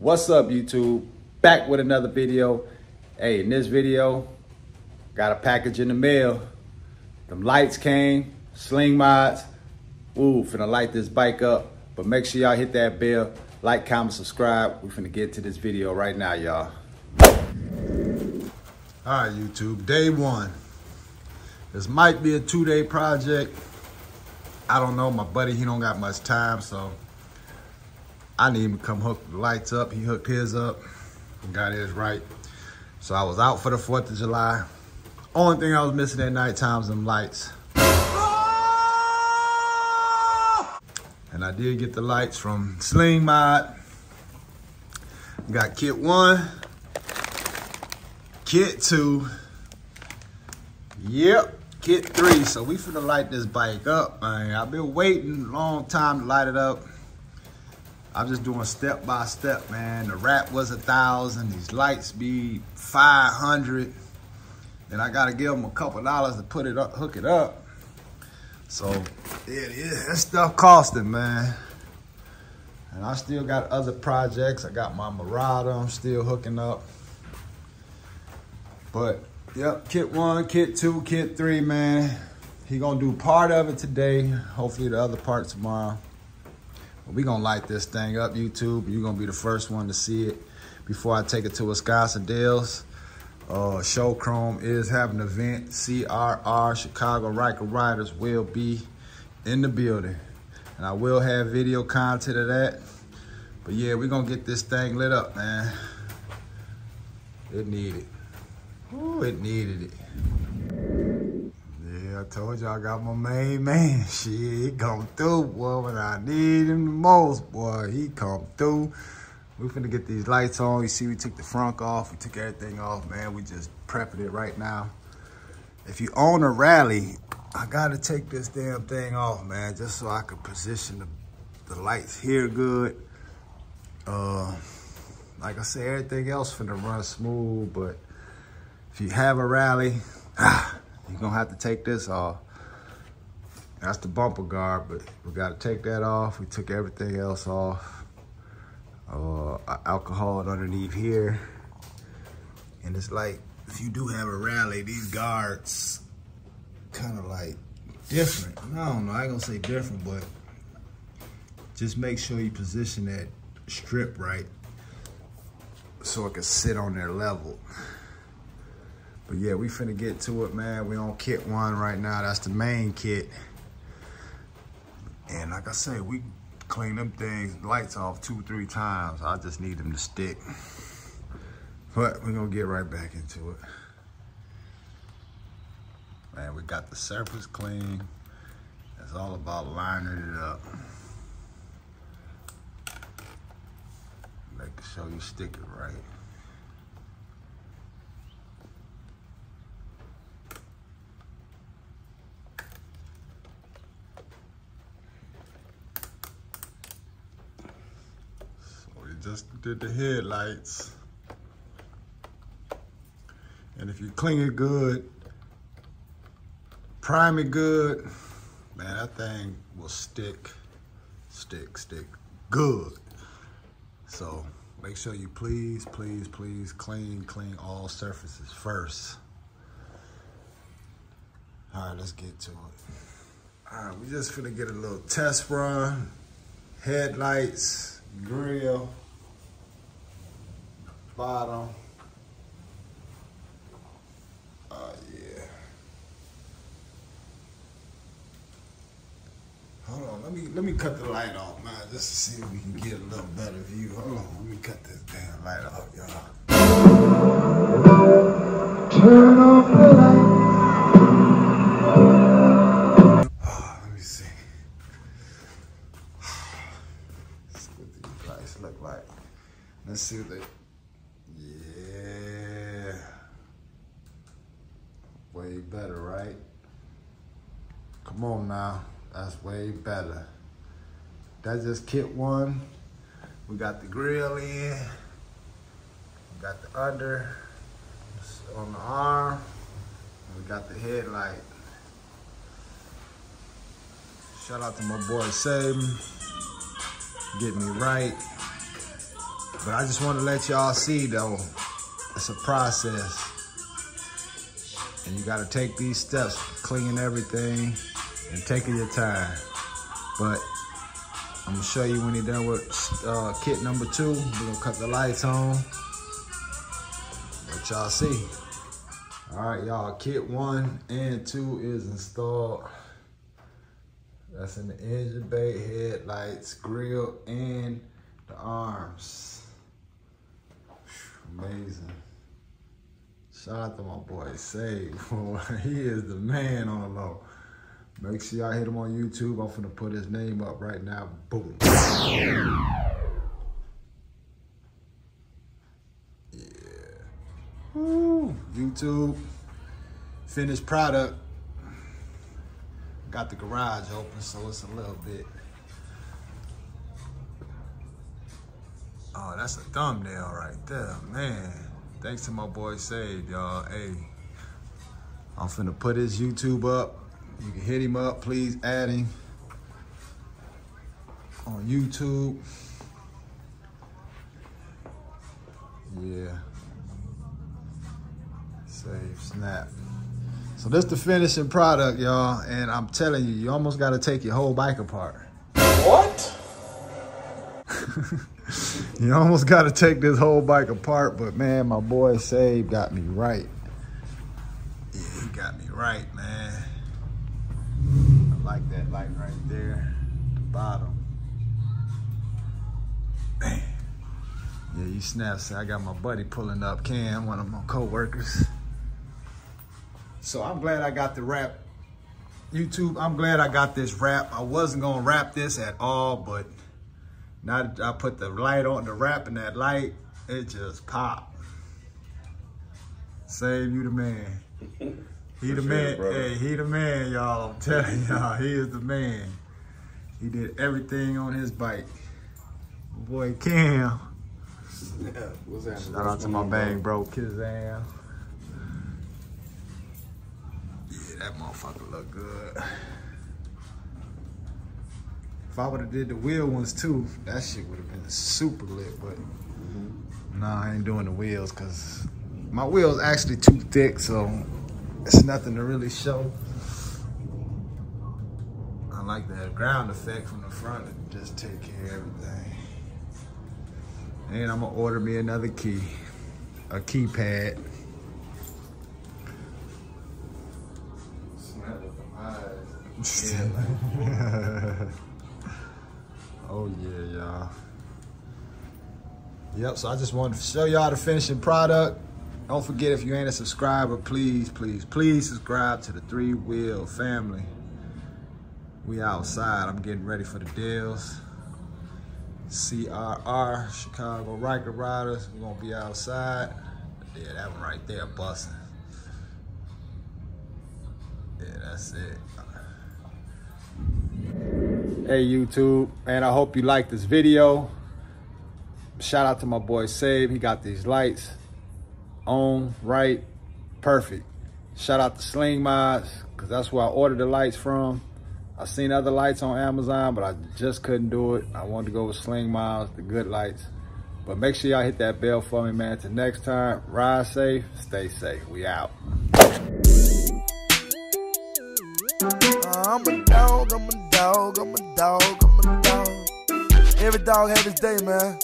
What's up, YouTube? Back with another video. Hey, in this video, got a package in the mail. Them lights came, Slingmods. Ooh, finna light this bike up. But make sure y'all hit that bell, like, comment, subscribe. We finna get to this video right now, y'all. All right, YouTube, day one. This might be a two-day project. I don't know, my buddy, he don't got much time, so I him to come hook the lights up. He hooked his up, got his right. So I was out for the 4th of July. Only thing I was missing at night times them lights. And I did get the lights from Sling Mod. Got kit one, kit two, yep, kit three. So we finna light this bike up, man. I've been waiting a long time to light it up. I'm just doing step by step, man. The wrap was a thousand, these lights be 500. Then I gotta give them a couple dollars to put it up, hook it up. So yeah, yeah, that stuff costing, man. And I still got other projects. I got my Marauder I'm still hooking up. But yep, kit one, kit two, kit three, man. He gonna do part of it today. Hopefully the other part tomorrow. We gonna light this thing up, YouTube. You're gonna be the first one to see it before I take it to Wisconsin Dells. Uh, Show Chrome is having an event. CRR, Chicago Ryker Ryders, will be in the building. And I will have video content of that. But yeah, we're gonna get this thing lit up, man. It needed. Ooh, it needed it. I told y'all I got my main man. Shit, he come through, boy, when I need him the most, boy. He come through. We finna get these lights on. You see we took the front off. We took everything off, man. We just prepping it right now. If you own a rally, I gotta take this damn thing off, man, just so I can position the, the lights here good. Uh, like I said, everything else finna run smooth, but if you have a rally, you're gonna have to take this off. That's the bumper guard, but we gotta take that off. We took everything else off uh, alcohol underneath here. And it's like, if you do have a rally, these guards kind of like different. I don't know, I ain't gonna say different, but just make sure you position that strip right so it can sit on their level. But yeah, we finna get to it, man. We on kit one right now. That's the main kit. And like I say, we clean them things, lights off two, three times. I just need them to stick. But we're gonna get right back into it. Man, we got the surface clean. It's all about lining it up. Make sure you stick it right. Just did the headlights. And if you clean it good, prime it good, man, that thing will stick, stick, stick good. So make sure you please, please, please clean, clean all surfaces first. All right, let's get to it. All right, we just gonna get a little test run, headlights, grill, bottom. Oh, yeah. Hold on, let me let me cut the light off, man, just to see if we can get a little better view. Hold on, let me cut this damn light off, y'all. Turn off the light. Oh, let me see. Let's see what these lights look like. Let's see what they yeah. Way better, right? Come on now. That's way better. That's just kit one. We got the grill in. We got the under on the arm. we got the headlight. Shout out to my boy Saban. Get me right. But I just want to let y'all see though, it's a process. And you gotta take these steps, cleaning everything and taking your time. But I'm gonna show you when you're done with uh, kit number two. We're gonna cut the lights on. Let y'all see. All right, y'all, kit one and two is installed. That's in the engine bay, headlights, grill, and the arms. Amazing. Shout out to my boy Save. he is the man on the low. Make sure y'all hit him on YouTube. I'm finna put his name up right now. Boom. Yeah. Woo. YouTube. Finished product. Got the garage open, so it's a little bit. Oh, that's a thumbnail right there, man. Thanks to my boy Save, y'all. Hey, I'm finna put his YouTube up. You can hit him up, please add him on YouTube. Yeah. Save snap. So this the finishing product, y'all. And I'm telling you, you almost gotta take your whole bike apart. What? you almost gotta take this whole bike apart, but man, my boy Save got me right. Yeah, he got me right, man. I like that light right there, the bottom. Man. Yeah, you snap. See, I got my buddy pulling up, Cam, one of my co-workers. So I'm glad I got the wrap. YouTube, I'm glad I got this wrap. I wasn't gonna wrap this at all, but now that I put the light on, the wrap and that light, it just popped. Save you the man. He the man. brother. Hey, he the man, y'all. I'm telling y'all, he is the man. He did everything on his bike. Boy, Cam. What's that? Shout out to my bang bro, Kizam. Yeah, that motherfucker look good. If I would have did the wheel ones too, that shit would have been super lit, but nah, I ain't doing the wheels because my wheel's actually too thick, so it's nothing to really show. I like the ground effect from the front just take care of everything. And I'm gonna order me another key, a keypad. Them eyes. oh yeah, y'all. Yep, so I just wanted to show y'all the finishing product. Don't forget if you ain't a subscriber, please, please, please subscribe to the Three Wheel family. We outside, I'm getting ready for the Dells. CRR, Chicago Ryker Ryders. We're gonna be outside. Yeah, that one right there, busting. Yeah, that's it. Hey YouTube, and I hope you like this video. Shout out to my boy Save. He got these lights on, right, perfect. Shout out to Slingmods, because that's where I ordered the lights from. I seen other lights on Amazon, but I just couldn't do it. I wanted to go with Slingmods, the good lights. But make sure y'all hit that bell for me, man. Till next time, ride safe, stay safe. We out. I'm a dog, I'm a dog, I'm a dog, I'm a dog. Every dog have his day, man.